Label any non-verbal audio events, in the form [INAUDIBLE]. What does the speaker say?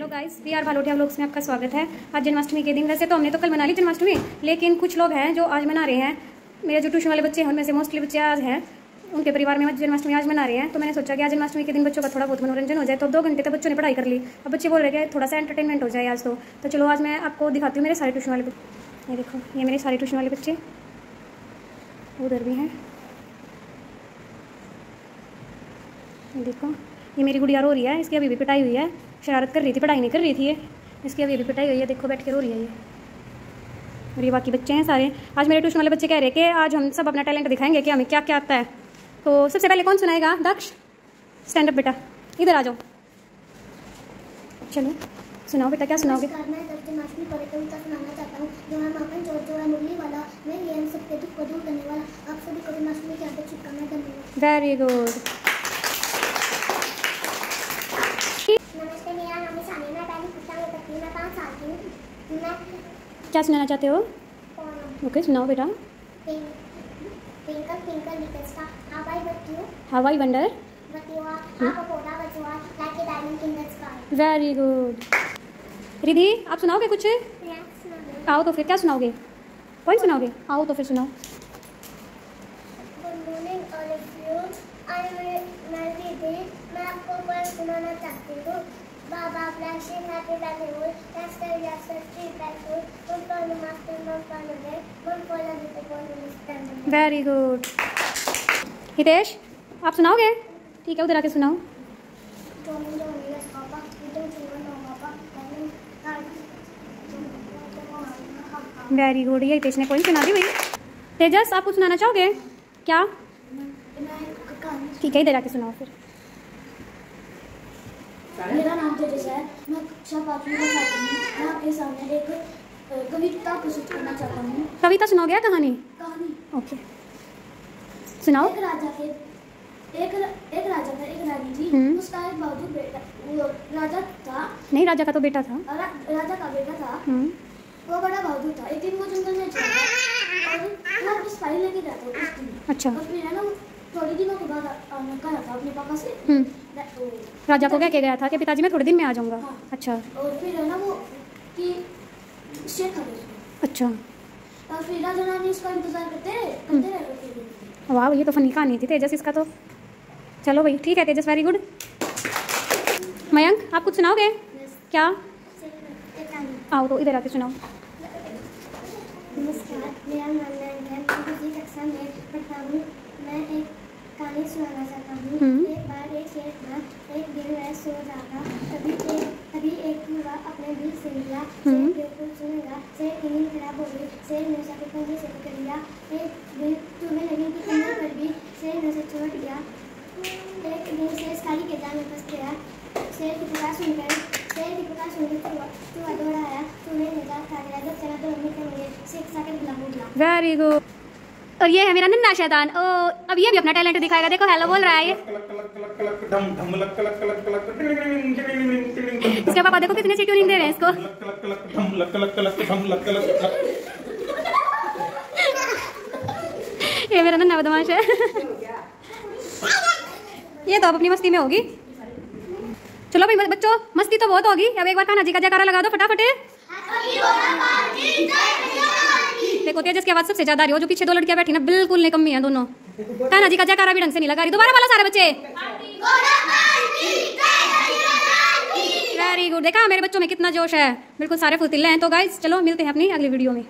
Hello guys, we are Bhalotia लोग में आपका स्वागत है। आज जन्माष्टमी के दिन वैसे तो हमने तो कल मना ली जन्माष्टमी, लेकिन कुछ लोग हैं जो आज मना रहे हैं। मेरे जो ट्यूशन वाले बच्चे हैं, उनमें से मोस्टली बच्चे आज हैं। उनके परिवार में जन्माष्टमी आज मना रहे हैं। तो मैंने सोचा कि आज जन्माष्टमी के दिन बच्चों का थोड़ा बहुत मनोरंजन हो जाए तो दो घंटे तक बच्चों ने पढ़ाई कर ली। अब बच्चे बोल रहे हैं थोड़ा सा एंटरटेनमेंट हो जाए आज तो। तो चलो आज मैं आपको दिखाती हूँ मेरे सारे ट्यूशन वाले ये देखो, ये मेरे सारे ट्यूशन वाले बच्चे। उधर भी हैं। देखो, ये मेरी गुड़िया रो रही है, इसकी अभी भी पिटाई हुई है। शरारत कर रही थी पढ़ाई नहीं कर रही थी ये। इसकी अभी अभी पिटाई हुई है देखो बैठ के रो रही है ये। और ये बाकी बच्चे हैं सारे। आज मेरे ट्यूशन वाले बच्चे कह रहे हैं कि आज हम सब अपना टैलेंट दिखाएँगे कि हमें क्या क्या आता है। तो सबसे पहले कौन सुनाएगा? दक्ष? स्टैंड अप बेटा। इधर आ जाओ। चलो सुनाओ बेटा क्या सुनाओगे? मैं जन्माष्टमी पर कविता सुनाना चाहता हूँ जो है माखन चोर जो है मुरली वाला मैं ये सबके दुख को दूर करने वाला। आप सभी को जन्माष्टमी की हार्दिक शुभकामनाएँ धन्यवाद वेरी गुड नमस्ते मेरा नाम है सानिया मैं पहली कक्षा में पढ़ती हूँ मैं पाँच साल की हूँ मैं क्या सुनाना चाहते हो? ओके सुनाओ बेटा। I wonder very good Ridhi आप सुनाओगे कुछ? आओ तो फिर क्या सुनाओगे? कोई सुनाओगे? आओ तो फिर सुनाओ। मैं आपको सुनाना चाहती हूँ। बाबा फ्लैशिंग हैप्पी बैठे हुए टेस्टर या सच्ची बैठे हुए उन पर मास्टर मन पर लगे मन पर लगे तो कौन मिस्टर वेरी गुड हितेश आप सुनाओगे? ठीक है उधर आके सुनाओ। वेरी गुड ये हितेश ने कोई सुना दी भाई। तेजस आप कुछ सुनाना चाहोगे? क्या? ठीक है इधर आके सुनाओ फिर। मेरा नाम तेजस है। मैं कक्षा पाँचवीं में छात्र हूँ। मैं आपके सामने एक कविता प्रस्तुत करना चाहता हूँ। कविता सुनाओगे या कहानी? कहानी। ओके। सुनाओ। एक राजा के एक एक राजा था एक रानी थी। हम्म। उसका एक बहादुर बेटा वो राजा था। नहीं राजा का तो बेटा था। रा, राजा का बेटा था। हम्म। वो बड़ा बहादुर था। एक दिन वो जंगल में चला और वो अपनी सिपाही लेके था उस दिन अच्छा। फिर है ना थोड़ी दिनों के बाद आना कहा था अपने पापा से। हम्म। राजा को क्या कह गया था कि पिताजी मैं थोड़े दिन में आ जाऊँगा। हाँ। अच्छा। और फिर है ना वो कि शेर खा अच्छा। और फिर राजा रानी इसका इंतज़ार करते रहे करते रहे वाह ये तो फनी कहानी थी तेजस इसका तो। चलो भाई ठीक है तेजस वेरी गुड मयंक आप कुछ सुनाओगे? क्या? आओ तो इधर आके सुनाओ। नमस्कार मेरा नाम मैं कक्षा में पढ़ता हूँ। मैं एक कहानी सुनाना चाहता हूँ हम्म। एक बार एक शेर था एक दिन वह सो रहा था तभी एक तभी एक युवा अपने दिल से लिया शेर हम्म। बिल्कुल सुनेगा शेर बोले से खराब हो गई शेर ने उसे पंजे से पकड़ लिया एक दिन चूहे लगे की कमर पर भी शेर नशा छोड़ दिया एक दिन शेर खाली के जाल में फंस गया शेर की पुकार सुनकर शेर की पुकार सुनकर चूहा दौड़ा आया चूहे ने जाल खा गया जब चला दो मिनट में शेर के साथ गुलाम हो गया वेरी गुड और ये है मेरा नन्ना शैतान। ओ, अब ये भी अपना टैलेंट दिखाएगा। देखो हेलो बोल रहा है ये। इसके पापा देखो कितने सी दे रहे हैं इसको। [LAUGHS] ये मेरा नन्ना बदमाश है। [LAUGHS] ये तो अब अपनी मस्ती में होगी। चलो भाई, बच्चों, मस्ती तो बहुत होगी। अब एक बार खाना जी का जयकारा लगा दो फटाफट। देखो है, जिसके आवाज़ सबसे ज़्यादा रही हो, जो पीछे दो लड़कियाँ बैठी ना बिल्कुल नहीं कमी है दोनों। कान्हा जी का जयकारा भी ढंग से नहीं लगा रही दोबारा वाला सारे बच्चे। वेरी गुड देखा मेरे बच्चों में कितना जोश है। बिल्कुल सारे फुर्तीले हैं। तो गाइस चलो मिलते हैं अपनी अगली वीडियो में।